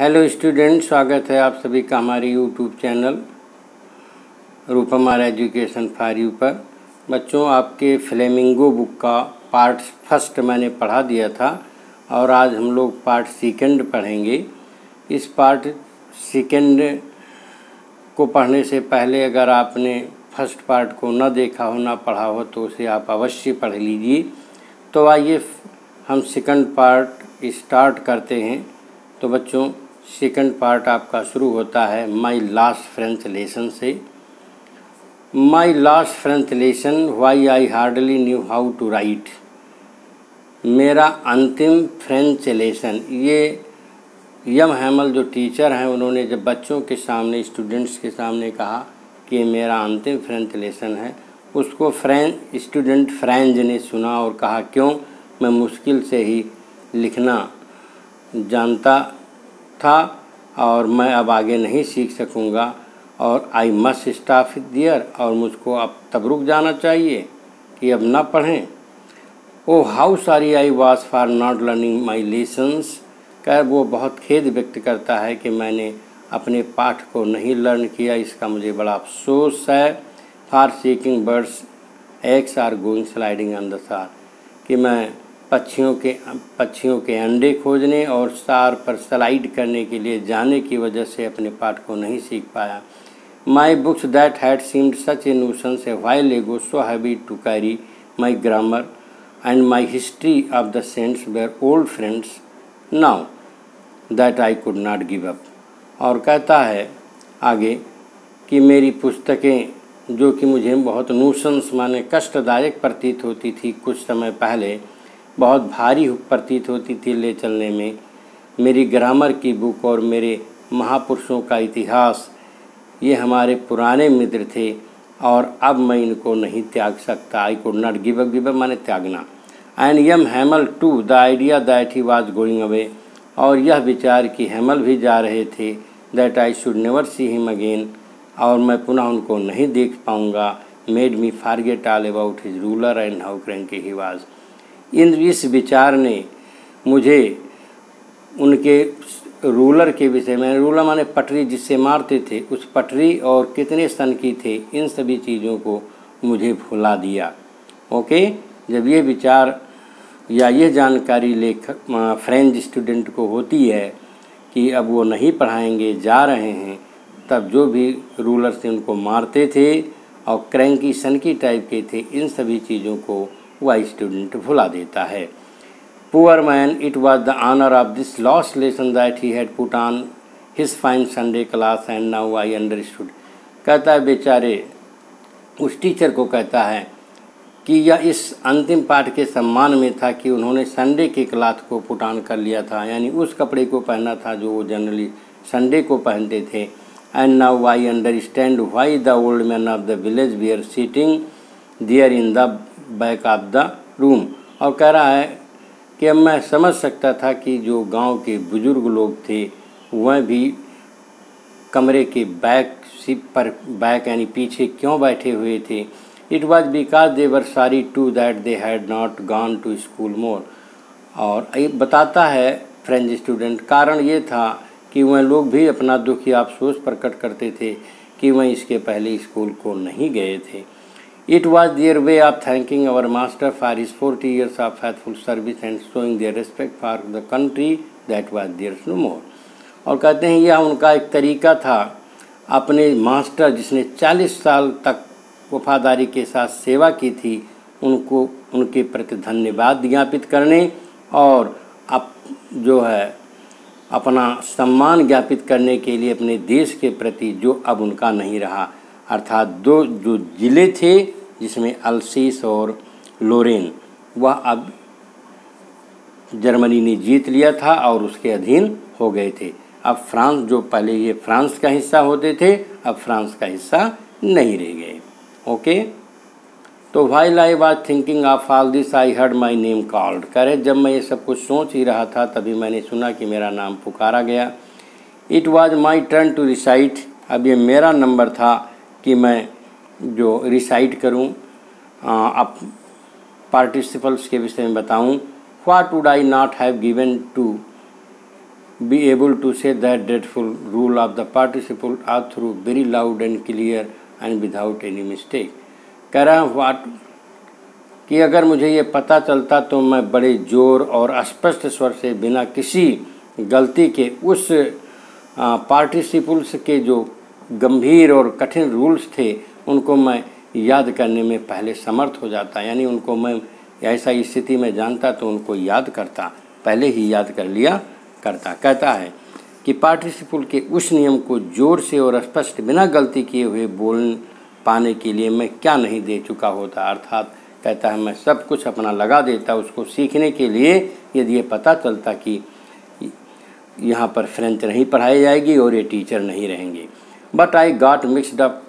Hello student स्वागत है आप सभी का हमारे यूट्यूब चैनल रूपमार एजुकेशन फॉर यू पर। बच्चों, आपके फ्लेमिंगो बुक का पार्ट फ़र्स्ट मैंने पढ़ा दिया था और आज हम लोग पार्ट सेकंड पढ़ेंगे। इस पार्ट सेकंड को पढ़ने से पहले अगर आपने फ़र्स्ट पार्ट को ना देखा हो, ना पढ़ा हो तो उसे आप अवश्य पढ़ लीजिए। तो आइए हम सेकंड पार्ट स्टार्ट करते हैं। तो बच्चों सेकंड पार्ट आपका शुरू होता है माई लास्ट फ्रेंच लेसन से। My last French lesson why I hardly knew how to write मेरा अंतिम फ्रेंच लेसन, ये यम हैमल जो टीचर हैं, उन्होंने जब बच्चों के सामने, स्टूडेंट्स के सामने कहा कि मेरा अंतिम फ्रेंच लेसन है, उसको फ्रेंच स्टूडेंट फ्रेंज ने सुना और कहा, क्यों? मैं मुश्किल से ही लिखना जानता था और मैं अब आगे नहीं सीख सकूँगा और आई मस्ट स्टाफ दियर और मुझको अब तब रुक जाना चाहिए कि अब ना पढ़ें। ओ how sorry I was for not learning my lessons कह वो बहुत खेद व्यक्त करता है कि मैंने अपने पाठ को नहीं लर्न किया, इसका मुझे बड़ा अफसोस है। For seeking birds eggs or going sliding the Saar कि मैं पक्षियों के पक्षियों के अंडे खोजने और सार पर स्लाइड करने के लिए जाने की वजह से अपने पाठ को नहीं सीख पाया। My books that had seemed such a nuisance a while ago so heavy to carry my grammar and my history of the saints were old friends now that I could not give up और कहता है आगे कि मेरी पुस्तकें, जो कि मुझे बहुत नूशंस माने कष्टदायक प्रतीत होती थी कुछ समय पहले बहुत भारी प्रतीत होती थी ले चलने में। मेरी ग्रामर की बुक और मेरे महापुरुषों का इतिहास, ये हमारे पुराने मित्र थे और अब मैं इनको नहीं त्याग सकता। I could not give up give up माने त्यागना। And M Hamel too the idea that he was going away और यह विचार कि हैमल भी जा रहे थे that I should never see him again और मैं पुनः उनको नहीं देख पाऊँगा। Made me forget all about his ruler and how cranky he was इन इस विचार ने मुझे उनके रूलर के विषय में, रूलर माने पटरी जिससे मारते थे, उस पटरी और कितने सन की थे, इन सभी चीज़ों को मुझे भुला दिया। ओके? जब ये विचार या ये जानकारी लेखक फ्रेंच स्टूडेंट को होती है कि अब वो नहीं पढ़ाएँगे, जा रहे हैं, तब जो भी रूलर से उनको मारते थे और क्रैंकी सनकी टाइप के थे, इन सभी चीज़ों को वह स्टूडेंट भुला देता है। Poor man it was the honour of this last lesson that he had put on his fine Sunday clothes and now I understood कहता है, बेचारे, उस टीचर को कहता है कि यह इस अंतिम पाठ के सम्मान में था कि उन्होंने संडे के क्लाथ को पुटान कर लिया था। यानी उस कपड़े को पहना था जो वो जनरली संडे को पहनते थे। And now I understand why the old man of the village we are sitting there in the back of the room और कह रहा है कि अब मैं समझ सकता था कि जो गाँव के बुज़ुर्ग लोग थे, वह भी कमरे के बैक सिप पर बैक यानी पीछे क्यों बैठे हुए थे? It was because they were sorry to that they had not gone to school more और ये बताता है फ्रेंच स्टूडेंट कारण ये था कि वह लोग भी अपना दुख या अफसोस प्रकट करते थे कि वह इसके पहले स्कूल को नहीं गए थे। It was their way of thanking our master for his 40 years of faithful service and showing their respect for the country that was theirs no more. और कहते हैं, यह उनका एक तरीका था अपने मास्टर जिसने 40 साल तक वफादारी के साथ सेवा की थी, उनको, उनके प्रति धन्यवाद ज्ञापित करने और अप, जो है, अपना सम्मान ज्ञापित करने के लिए अपने देश के प्रति जो अब उनका नहीं रहा अर्थात दो, जो ज़िले थे जिसमें अल्सीस और लोरेन, वह अब जर्मनी ने जीत लिया था और उसके अधीन हो गए थे। अब फ्रांस, जो पहले ये फ्रांस का हिस्सा होते थे, अब फ्रांस का हिस्सा नहीं रह गए। ओके? तो while I was thinking of all this I heard my name called करे, जब मैं ये सब कुछ सोच ही रहा था, तभी मैंने सुना कि मेरा नाम पुकारा गया। It was my turn to recite अब ये मेरा नंबर था कि मैं जो रिसाइट करूँ अब पार्टिसिपल्स के विषय में बताऊँ what would I not have given to be able to say that dreadful rule of the participle are through very loud and clear and without any mistake? कह रहा हूँ वाट कि अगर मुझे ये पता चलता तो मैं बड़े ज़ोर और स्पष्ट स्वर से बिना किसी गलती के उस पार्टिसिपल्स के जो गंभीर और कठिन रूल्स थे उनको मैं याद करने में पहले समर्थ हो जाता, यानी उनको मैं ऐसा स्थिति में जानता तो उनको याद करता, पहले ही याद कर लिया करता। कहता है कि पार्टिसिपल के उस नियम को ज़ोर से और स्पष्ट बिना गलती किए हुए बोल पाने के लिए मैं क्या नहीं दे चुका होता? अर्थात कहता है, मैं सब कुछ अपना लगा देता उसको सीखने के लिए, यदि ये पता चलता कि यहाँ पर फ्रेंच नहीं पढ़ाई जाएगी और ये टीचर नहीं रहेंगे। But I got mixed up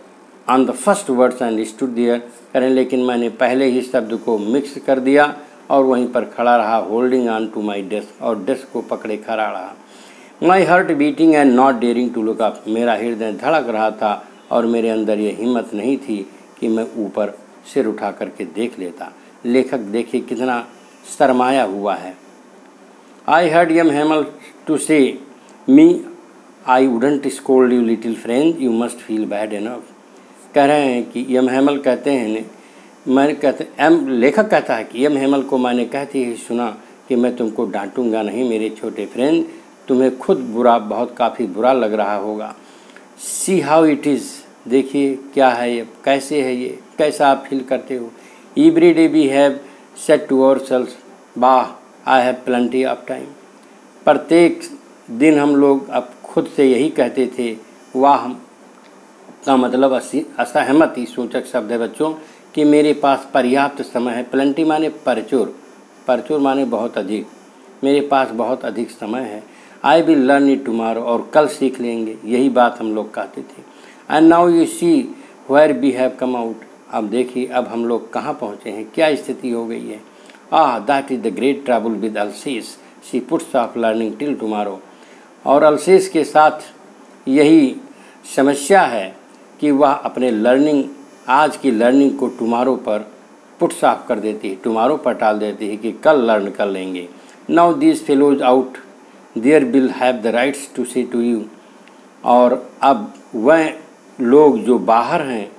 on the first words and stood there करें लेकिन मैंने पहले ही शब्द को मिक्स कर दिया और वहीं पर खड़ा रहा holding on to my desk और डेस्क को पकड़े खड़ा रहा। My heart beating and not daring to look up मेरा हृदय धड़क रहा था और मेरे अंदर ये हिम्मत नहीं थी कि मैं ऊपर सिर उठा करके देख लेता। लेखक देखिए कितना शरमाया हुआ है। I heard M Hamel to say me I wouldn't scold you little friend you must feel bad enough कह रहे हैं कि यम हेमल कहते हैं मैंने कहते, एम लेखक कहता है कि यम हेमल को मैंने कहती ही सुना कि मैं तुमको डांटूँगा नहीं मेरे छोटे फ्रेंड, तुम्हें खुद बुरा, बहुत काफ़ी बुरा लग रहा होगा। सी हाउ इट इज़ देखिए क्या है ये, कैसे है ये, कैसा आप फील करते हो। Every day we have said to ourselves bah I have plenty of time प्रत्येक दिन हम लोग अब खुद से यही कहते थे, वाह का मतलब असहमति सूचक शब्द है बच्चों, कि मेरे पास पर्याप्त समय है। प्लेंटी माने परचुर परचुर माने बहुत अधिक। मेरे पास बहुत अधिक समय है। I will learn it tomorrow और कल सीख लेंगे। यही बात हम लोग कहते थे। And now you see where we have come out अब देखिए, अब हम लोग कहाँ पहुँचे हैं? क्या स्थिति हो गई है? आह that is the great trouble with Alsace she puts off learning till tomorrow और अल्सीस के साथ यही समस्या है। कि वह अपने लर्निंग, आज की लर्निंग को टुमारो पर पुट साफ़ कर देती है टुमारो पर टाल देती है कि कल लर्न कर लेंगे। Now this fellows out there will have the rights to say to you और अब वह लोग जो बाहर हैं,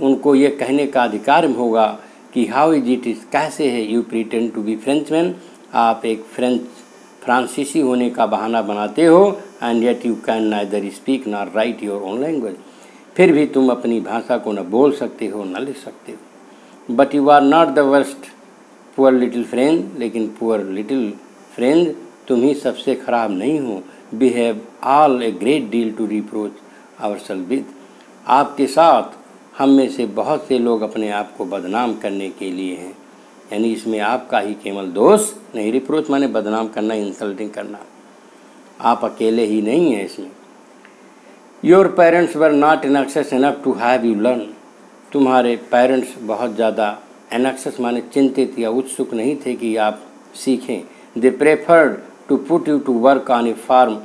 उनको ये कहने का अधिकार होगा कि हाउ इज़ इट इज़ कैसे है you pretend to be French man आप एक फ्रेंच फ्रांसीसी होने का बहाना बनाते हो and yet you can neither speak nor write your own language फिर भी तुम अपनी भाषा को न बोल सकते हो, न लिख सकते हो। But you are not the worst poor little friend लेकिन पुअर लिटिल फ्रेंड तुम ही सबसे खराब नहीं हो। We have all a great deal to reproach our with आपके साथ हम में से बहुत से लोग अपने आप को बदनाम करने के लिए हैं। यानी इसमें आपका ही केवल दोष नहीं रिप्रोच माने बदनाम करना इंसल्टिंग करना। आप अकेले ही नहीं हैं इसमें। Your parents were not in anxious enough to have you learn तुम्हारे पेरेंट्स बहुत ज़्यादा एनक्सेस माने चिंतित या उत्सुक नहीं थे कि आप सीखें। They preferred to put you to work on a farm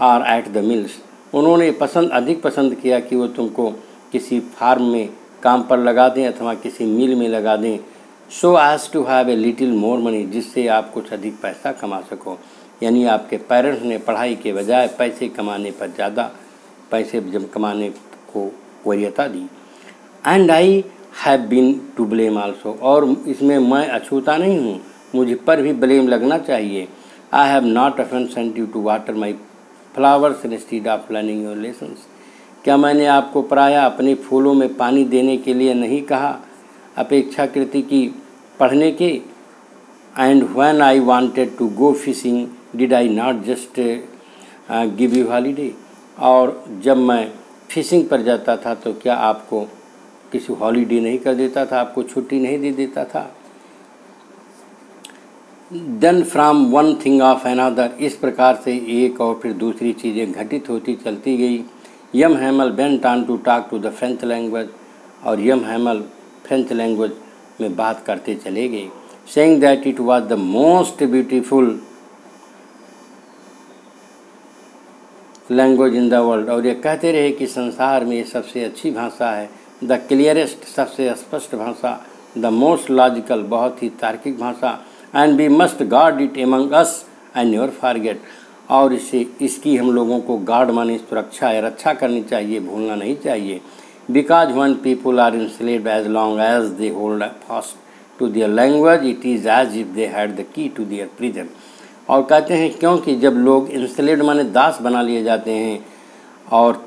or at the mills उन्होंने पसंद, अधिक पसंद किया कि वो तुमको किसी फार्म में काम पर लगा दें अथवा किसी मिल में लगा दें। So as to have a little more money जिससे आप कुछ अधिक पैसा कमा सको। यानी आपके पेरेंट्स ने पढ़ाई के बजाय पैसे कमाने पर ज़्यादा पैसे कमाने को वरीयता दी। And I have been to blame also और इसमें मैं अछूता नहीं हूँ। मुझ पर भी ब्लेम लगना चाहिए। I have not often sent you to water my flowers instead of learning your lessons क्या मैंने आपको प्राय अपने फूलों में पानी देने के लिए नहीं कहा? अपेक्षाकृति की पढ़ने के? And when I wanted to go fishing did I not just give you holiday और जब मैं फिशिंग पर जाता था तो क्या आपको किसी हॉलीडे नहीं कर देता था? आपको छुट्टी नहीं दे देता था? Then from one thing of another इस प्रकार से एक और फिर दूसरी चीज़ें घटित होती चलती गई। M Hamel Ben on to talk to the French language और यम हैमल फ्रेंच लैंग्वेज में बात करते चले गए। Saying that it was the most beautiful language in the world और ये कहते रहे कि संसार में ये सबसे अच्छी भाषा है। द क्लियरेस्ट सबसे स्पष्ट भाषा द मोस्ट लॉजिकल बहुत ही तार्किक भाषा। And we must guard it among us and your forget और इसे, इसकी हम लोगों को गार्ड माने सुरक्षा या रक्षा करनी चाहिए, भूलना नहीं चाहिए। Because when people are in slave as long as they hold fast to their language it is as if they had the key to their prison और कहते हैं, क्योंकि जब लोग इंसलेट माने दास बना लिए जाते हैं, और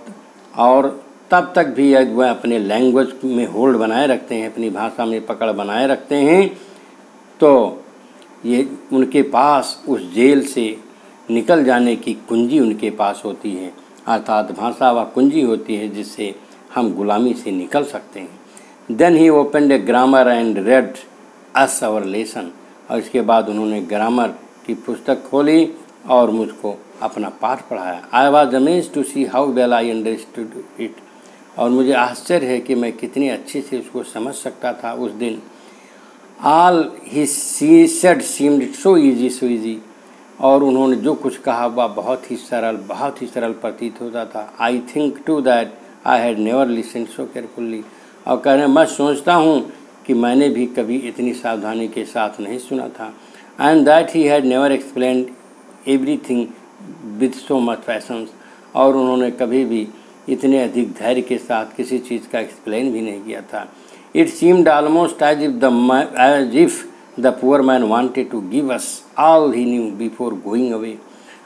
और तब तक भी वह अपने लैंग्वेज में होल्ड बनाए रखते हैं, अपनी भाषा में पकड़ बनाए रखते हैं तो ये उनके पास, उस जेल से निकल जाने की कुंजी उनके पास होती है। अर्थात भाषा व कुंजी होती है जिससे हम गुलामी से निकल सकते हैं। Then he open a grammar and read us our lesson और इसके बाद उन्होंने ग्रामर की पुस्तक खोली और मुझको अपना पाठ पढ़ाया। I was amaze to see how well I understood it और मुझे आश्चर्य है कि मैं कितनी अच्छे से उसको समझ सकता था उस दिन। All he see said seemed so easy so easy और उन्होंने जो कुछ कहा, वह बहुत ही सरल, बहुत ही सरल प्रतीत होता था। I think too that I had never listen so carefully और कह रहे मैं सोचता हूँ कि मैंने भी कभी इतनी सावधानी के साथ नहीं सुना था। That he had never explain everything with so much fashions और उन्होंने कभी भी इतने अधिक धैर्य के साथ किसी चीज़ का एक्सप्लेन भी नहीं किया था। It seemed almost as if the as if the poor man wanted to give us all he knew before going away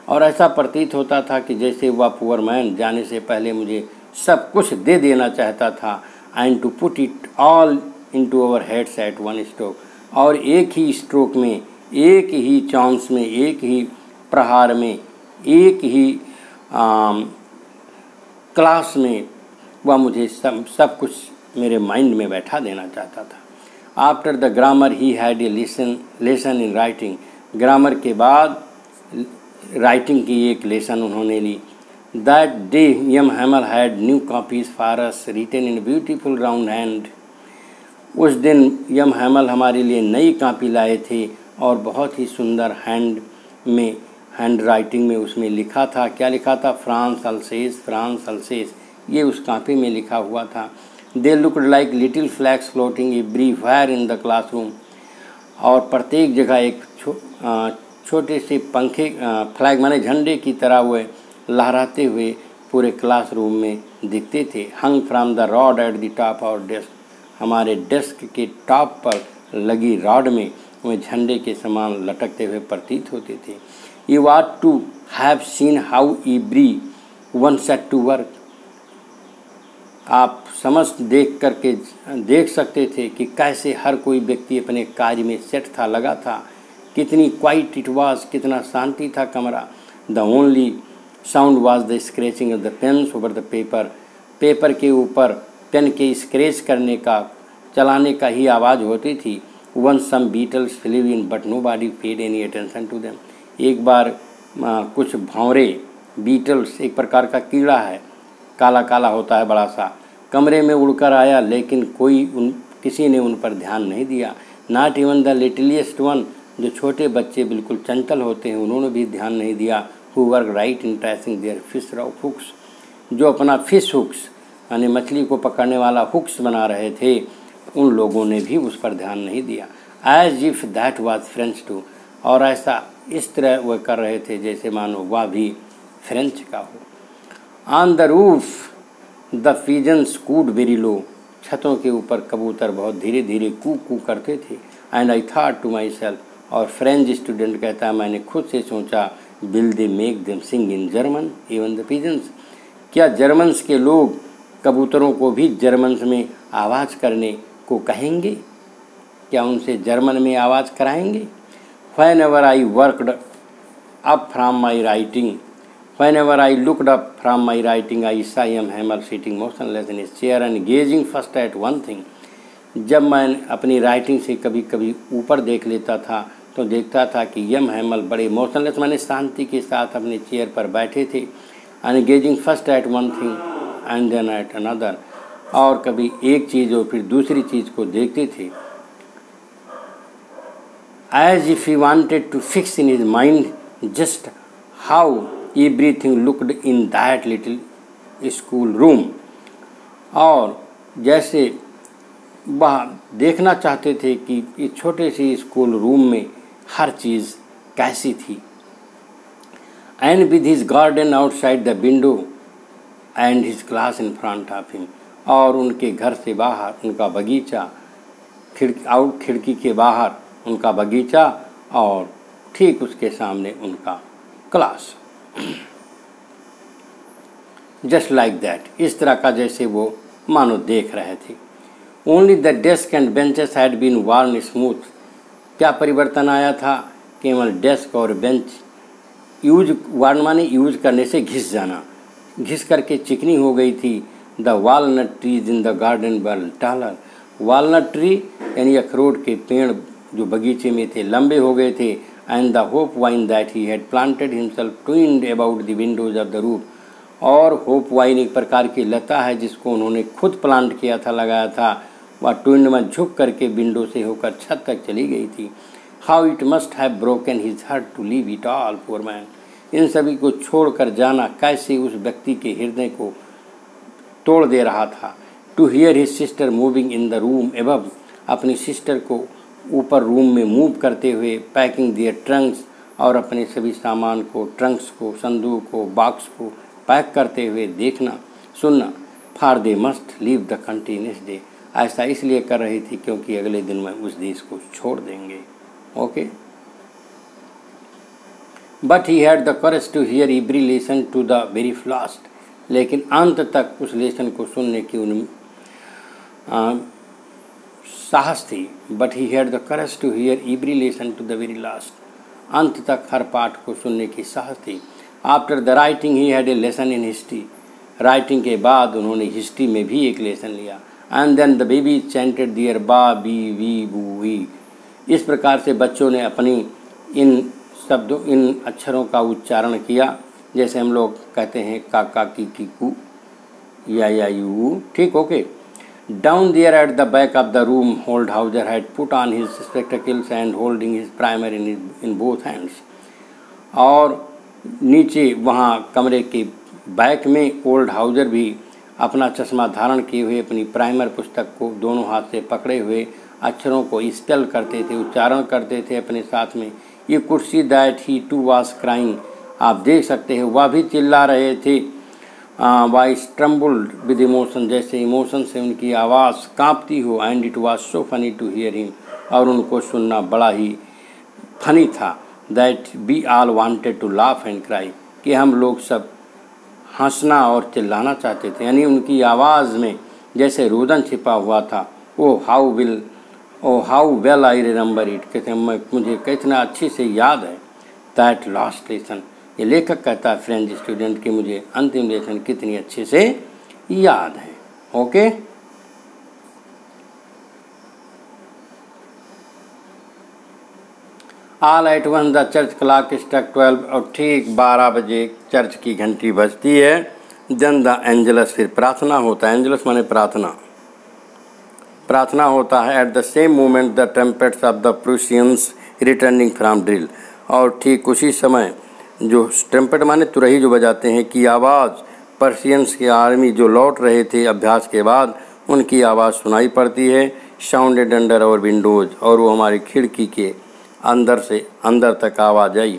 और ऐसा प्रतीत होता था कि जैसे वह पुअर मैन जाने से पहले मुझे सब कुछ दे देना चाहता था and to put it all into our heads at one stroke और एक ही स्ट्रोक में एक ही चांस में एक ही प्रहार में एक ही आम, क्लास में वह मुझे सब सब कुछ मेरे माइंड में बैठा देना चाहता था। After the grammar he had a lesson lesson in writing grammar के बाद राइटिंग की एक लेसन उन्होंने ली। That day M Hamel had new copies for us written in beautiful round hand उस दिन यम हैमल हमारे लिए नई कापी लाए थे। और बहुत ही सुंदर हैंड में हैंड राइटिंग में उसमें लिखा था। क्या लिखा था? France Alsace France Alsace. ये उस कापी में लिखा हुआ था। They looked like little flags floating every फायर इन द क्लासरूम और प्रत्येक जगह एक छो, आ, छोटे से पंखे फ्लैग माने झंडे की तरह हुए लहराते हुए पूरे क्लासरूम में दिखते थे। Hung from the rod at the top our desk हमारे डेस्क के टॉप पर लगी रॉड में वे झंडे के समान लटकते हुए प्रतीत होते थे। You are to have seen how everyone set to work आप समस्त देख करके, देख सकते थे कि कैसे हर कोई व्यक्ति अपने कार्य में सेट था, लगा था। कितनी क्वाइट इट वाज कितना शांति था कमरा। The only sound was the scratching of the pens over the paper paper के ऊपर पेन के स्क्रेच करने का, चलाने का ही आवाज़ होती थी। Once some beetles flew in but nobody paid any attention to them एक बार आ, कुछ भौरे बीटल्स एक प्रकार का कीड़ा है काला काला होता है बड़ा सा कमरे में उड़कर आया लेकिन कोई उन किसी ने उन पर ध्यान नहीं दिया। Not even the littlest one जो छोटे बच्चे बिल्कुल चंचल होते हैं उन्होंने भी ध्यान नहीं दिया। Who worked right in tracing their fish hooks जो अपना फ़िश हुक्स यानी मछली को पकड़ने वाला हुक्स बना रहे थे उन लोगों ने भी उस पर ध्यान नहीं दिया। As if that was French too और ऐसा इस तरह वह कर रहे थे, जैसे मानो वह भी फ्रेंच का हो। On the roof the pigeons cooed very low छतों के ऊपर कबूतर बहुत धीरे धीरे कू कू करते थे। And I thought to myself और फ्रेंच स्टूडेंट कहता है मैंने खुद से सोचा will they make them sing in German even the pigeons क्या जर्मन्स के लोग कबूतरों को भी जर्मन्स में आवाज़ करने को कहेंगे, क्या उनसे जर्मन में आवाज़ कराएँगे? Whenever I worked up from my writing whenever I looked up from my writing I saw M Hamel sitting motionless his chair and gazing first at one thing जब मैं अपनी राइटिंग से कभी कभी ऊपर देख लेता था तो देखता था कि यम हैमल बड़े मोशनलेस मैंने शांति के साथ अपने चेयर पर बैठे थे and first at one thing and then at another और कभी एक चीज़ और फिर दूसरी चीज़ को देखते थे। As if he wanted to fix in his mind just how everything looked in that little school room और जैसे वह देखना चाहते थे कि इस छोटे से स्कूल रूम में हर चीज़ कैसी थी। And with his garden outside the window and his class in front of him और उनके घर से बाहर उनका बगीचा, खिड़की, आउट खिड़की के बाहर उनका बगीचा और ठीक उसके सामने उनका क्लास। जस्ट लाइक दैट इस तरह का जैसे वो मानो देख रहे थे। Only the desk and benches had been worn smooth क्या परिवर्तन आया था? केवल डेस्क और बेंच यूज़ वार्न माने यूज़ करने से घिस जाना। घिस करके चिकनी हो गई थी। The walnut trees in the garden were taller walnut tree यानी अखरोट के पेड़ जो बगीचे में थे, लंबे हो गए थे and the hop vine that he had planted himself twined about the windows of the roof और होप वाइन एक प्रकार की लता है जिसको उन्होंने खुद प्लांट किया था, लगाया था। वह ट्विंड में झुक करके विंडो से होकर छत तक चली गई थी। How it must have broken his heart to leave it all poor man इन सभी को छोड़कर जाना कैसे उस व्यक्ति के हृदय को तोड़ दे रहा था। To hear his sister moving in the room above अपनी सिस्टर को ऊपर रूम में मूव करते हुए पैकिंग दियर ट्रंक्स और अपने सभी सामान को ट्रंक्स को, संदूक को बॉक्स को पैक करते हुए देखना, सुनना for they must leave the continuous day ऐसा इसलिए कर रही थी क्योंकि अगले दिन में उस देश को छोड़ देंगे। Okay but he had the courage to hear every lesson to the very last लेकिन अंत तक उस लेसन को सुनने की उन साहस थी but he had the courage to hear every lesson to the very last अंत तक हर पाठ को सुनने की साहस थी। After the writing he had a lesson in history writing के बाद उन्होंने हिस्ट्री में भी एक लेसन लिया। And then the baby chanted their बा बी वी बू वी इस प्रकार से बच्चों ने अपनी इन शब्दों, इन अक्षरों का उच्चारण किया। जैसे हम लोग कहते हैं काका की की कू या या यू ठीक, okay. Down there at the back of the room old Hauser had put on his spectacles and holding his primer in in both hands और नीचे वहाँ कमरे के बैक में ओल्ड हाउजर भी अपना चश्मा धारण किए हुए, अपनी प्राइमर पुस्तक को दोनों हाथ से पकड़े हुए अक्षरों को स्पेल करते थे, उच्चारण करते थे अपने साथ में। ये कुर्सी that he too was crying आप देख सकते हैं, वह भी चिल्ला रहे थे। वाई स्ट्रम्बल्ड विद इमोशन जैसे इमोशन से उनकी आवाज़ कांपती हो and it was so funny to hear him और उनको सुनना बड़ा ही फनी था। That we all wanted to laugh and cry कि हम लोग सब हंसना और चिल्लाना चाहते थे। यानी उनकी आवाज़ में जैसे रोदन छिपा हुआ था, ओ how will oh how well I remember it कहते मैं, मुझे कितना अच्छे से याद है दैट लास्ट लेसन ये लेखक कहता है फ्रेंच स्टूडेंट की मुझे अंतिम लेसन कितनी अच्छे से याद है। Okay? All at once the church clock struck twelve और ठीक बारह बजे चर्च की घंटी बजती है। देन द एंजलस फिर प्रार्थना होता है। एंजलस माने प्रार्थना। प्रार्थना होता है at the same moment the trumpets of the Prussians returning from drill और ठीक उसी समय जो ट्रम्पेट माने तुरही जो बजाते हैं, की आवाज़। पर्शियंस के आर्मी जो लौट रहे थे अभ्यास के बाद, उनकी आवाज़ सुनाई पड़ती है। साउंडेड अंडर और विंडोज़ और वो हमारी खिड़की के अंदर से अंदर तक आवाज़ आई।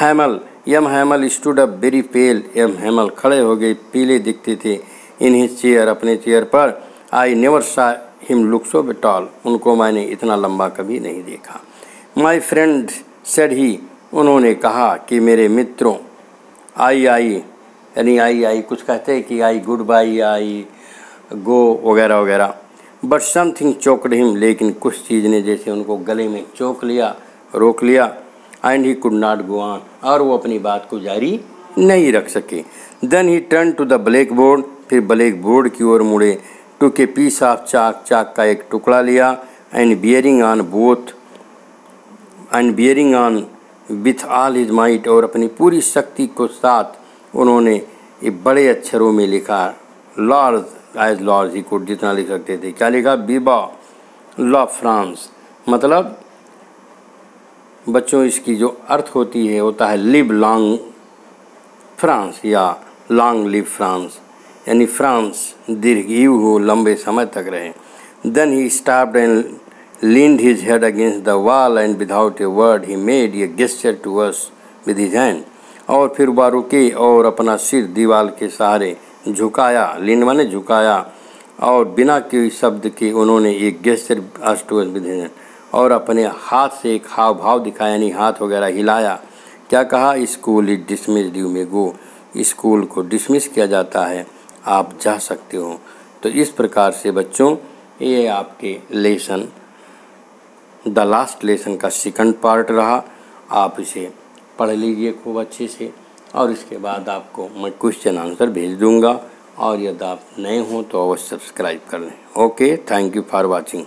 Hamel, M Hamel stood up very pale M Hamel खड़े हो गए, पीले दिखते थे। इन हिज चेयर अपने चेयर पर I never saw him look so tall उनको मैंने इतना लंबा कभी नहीं देखा। माई फ्रेंड सेड ही उन्होंने कहा कि मेरे मित्रों, आई आई, यानी आई आई कुछ कहते हैं कि आई गुड बाई आई गो वगैरह वगैरह बट समथिंग चोकड हिम, लेकिन कुछ चीज़ ने जैसे उनको गले में चौक लिया, रोक लिया and he could not go on और वो अपनी बात को जारी नहीं रख सके। Then he turn to the blackboard फिर ब्लैक बोर्ड की ओर मुड़े टू के पीस ऑफ़ चाक चाक का एक टुकड़ा लिया and bearing on both and bearing on with all his might और अपनी पूरी शक्ति को साथ उन्होंने बड़े अक्षरों में लिखा। Large as large he could जितना लिख सकते थे। क्या लिखा? बीबा लॉ फ्रांस मतलब बच्चों, इसकी जो अर्थ होती है, होता है लिव लॉन्ग फ्रांस या लॉन्ग लिव फ्रांस यानी फ्रांस दीर्घयु हो, लंबे समय तक रहे। Then he stopped and leaned his head against the wall and without a word he made a gesture to us with his hand. और फिर वह रुके और अपना सिर दीवार के सहारे झुकाया लिनवा ने झुकाया। और बिना किसी शब्द के उन्होंने एक गेस्टर अष्टोन और अपने हाथ से एक हाव भाव दिखाया, यानी हाथ वगैरह हिलाया। क्या कहा, स्कूल इज़ डिसमिस यू में गो स्कूल को डिसमिस किया जाता है, आप जा सकते हो। तो इस प्रकार से बच्चों, ये आपके लेसन द लास्ट लेसन का सेकंड पार्ट रहा। आप इसे पढ़ लीजिए खूब अच्छे से। और इसके बाद आपको मैं क्वेश्चन आंसर भेज दूँगा। और यदि आप नए हों तो अवश्य सब्सक्राइब कर लें। Okay, thank you for watching.